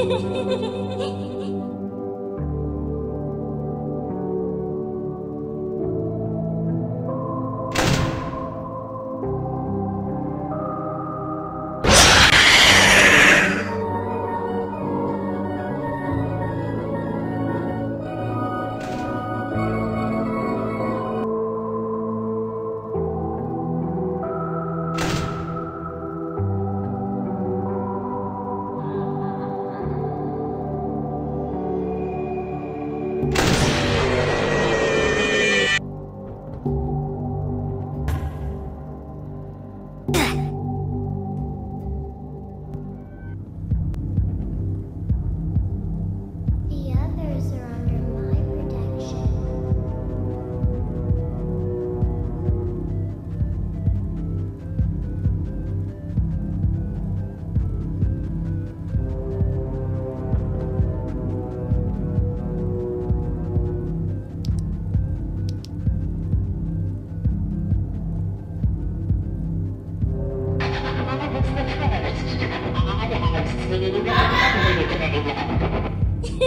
Ha ha ha ha! The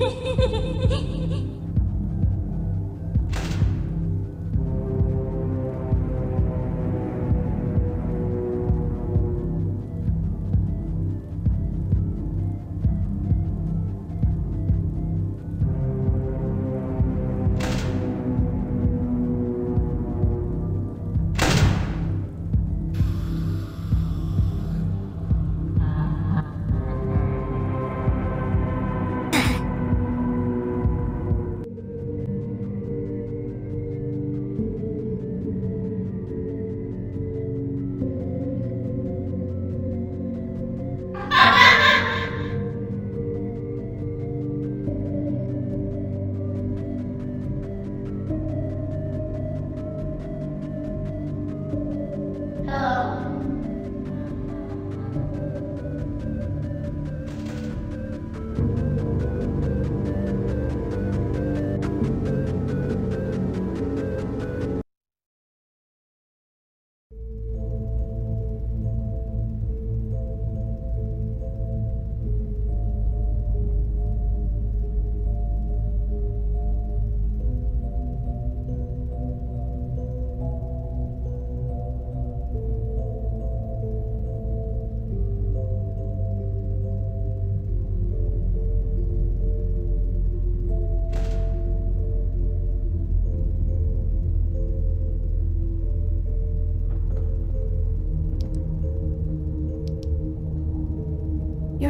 You're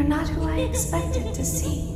not who I expected to see.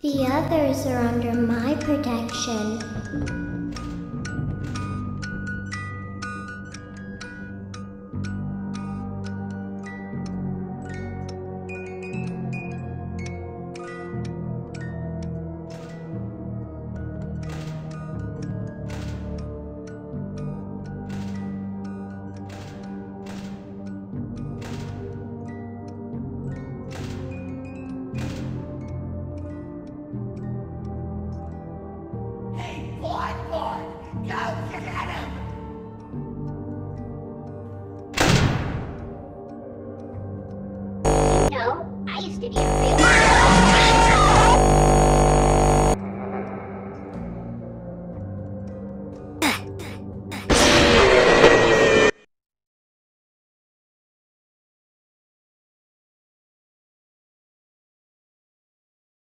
The others are under my protection. I used to be a